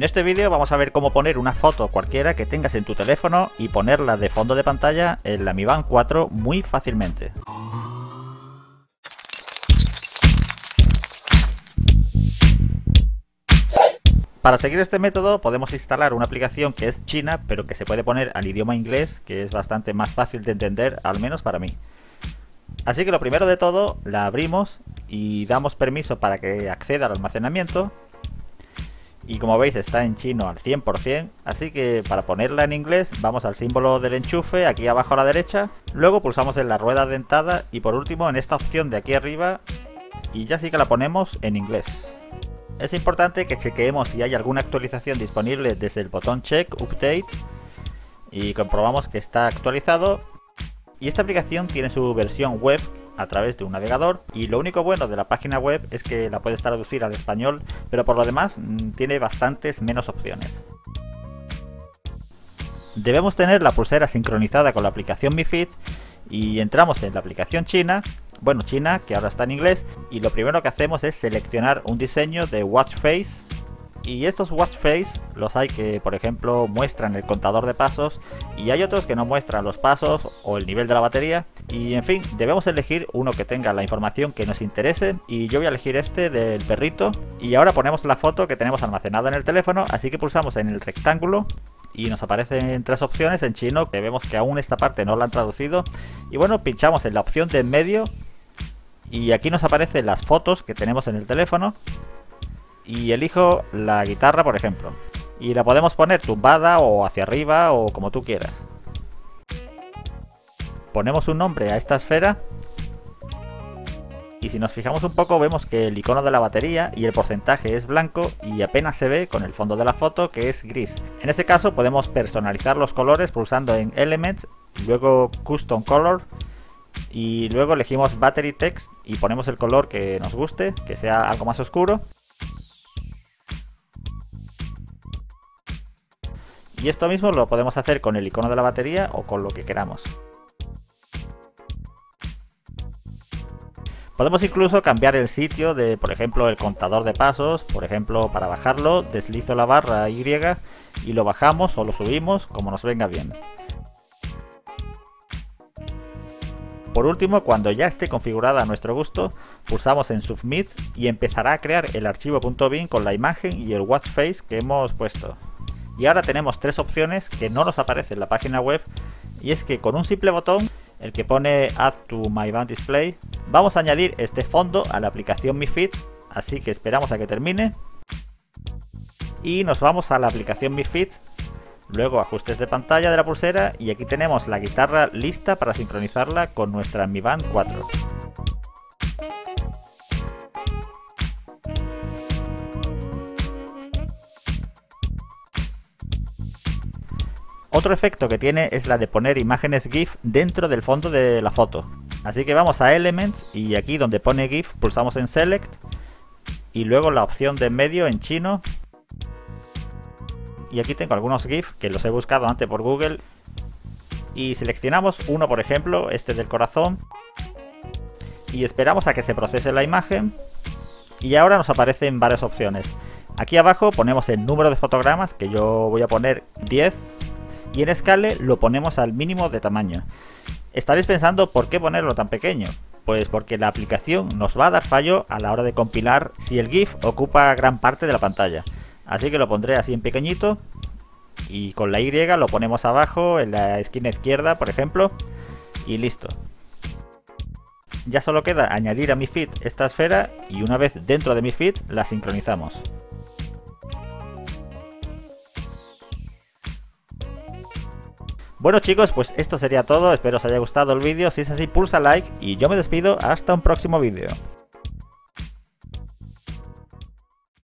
En este vídeo vamos a ver cómo poner una foto cualquiera que tengas en tu teléfono y ponerla de fondo de pantalla en la Mi Band 4 muy fácilmente. Para seguir este método podemos instalar una aplicación que es china pero que se puede poner al idioma inglés que es bastante más fácil de entender, al menos para mí. Así que lo primero de todo la abrimos y damos permiso para que acceda al almacenamiento y como veis está en chino al 100%, así que para ponerla en inglés vamos al símbolo del enchufe aquí abajo a la derecha, luego pulsamos en la rueda dentada y por último en esta opción de aquí arriba y ya sí que la ponemos en inglés. Es importante que chequeemos si hay alguna actualización disponible desde el botón check update y comprobamos que está actualizado y esta aplicación tiene su versión web a través de un navegador y lo único bueno de la página web es que la puedes traducir al español, pero por lo demás mm, tiene bastantes menos opciones. Debemos tener la pulsera sincronizada con la aplicación Mi Fit y entramos en la aplicación china, bueno china que ahora está en inglés, y lo primero que hacemos es seleccionar un diseño de Watch Face y estos watch face los hay que, por ejemplo, muestran el contador de pasos y hay otros que no muestran los pasos o el nivel de la batería. Y en fin, debemos elegir uno que tenga la información que nos interese y yo voy a elegir este del perrito. Y ahora ponemos la foto que tenemos almacenada en el teléfono, así que pulsamos en el rectángulo y nos aparecen tres opciones en chino que vemos que aún esta parte no la han traducido. Y bueno, pinchamos en la opción de en medio y aquí nos aparecen las fotos que tenemos en el teléfono y elijo la guitarra, por ejemplo. Y la podemos poner tumbada o hacia arriba o como tú quieras. Ponemos un nombre a esta esfera. Y si nos fijamos un poco vemos que el icono de la batería y el porcentaje es blanco y apenas se ve con el fondo de la foto que es gris. En este caso podemos personalizar los colores pulsando en Elements, luego Custom Color y luego elegimos Battery Text y ponemos el color que nos guste, que sea algo más oscuro Y esto mismo lo podemos hacer con el icono de la batería o con lo que queramos. Podemos incluso cambiar el sitio de, por ejemplo, el contador de pasos. Por ejemplo, para bajarlo, deslizo la barra Y y lo bajamos o lo subimos como nos venga bien. Por último, cuando ya esté configurada a nuestro gusto, pulsamos en Submit y empezará a crear el archivo .bin con la imagen y el watch face que hemos puesto. Y ahora tenemos tres opciones que no nos aparecen en la página web y es que con un simple botón, el que pone Add to My Band Display, vamos a añadir este fondo a la aplicación Mi Fit, así que esperamos a que termine. Y nos vamos a la aplicación Mi Fit, luego ajustes de pantalla de la pulsera y aquí tenemos la guitarra lista para sincronizarla con nuestra Mi Band 4. Otro efecto que tiene es la de poner imágenes GIF dentro del fondo de la foto. Así que vamos a Elements y aquí donde pone GIF pulsamos en Select y luego la opción de medio en chino. Y aquí tengo algunos GIF que los he buscado antes por Google y seleccionamos uno por ejemplo, este del corazón y esperamos a que se procese la imagen y ahora nos aparecen varias opciones. Aquí abajo ponemos el número de fotogramas que yo voy a poner 10 y en Scale lo ponemos al mínimo de tamaño. Estaréis pensando por qué ponerlo tan pequeño. Pues porque la aplicación nos va a dar fallo a la hora de compilar si el GIF ocupa gran parte de la pantalla. Así que lo pondré así en pequeñito y con la Y lo ponemos abajo en la esquina izquierda, por ejemplo, y listo. Ya solo queda añadir a mi feed esta esfera y una vez dentro de mi feed la sincronizamos. Bueno chicos, pues esto sería todo, espero os haya gustado el vídeo, si es así pulsa like y yo me despido. Hasta un próximo vídeo.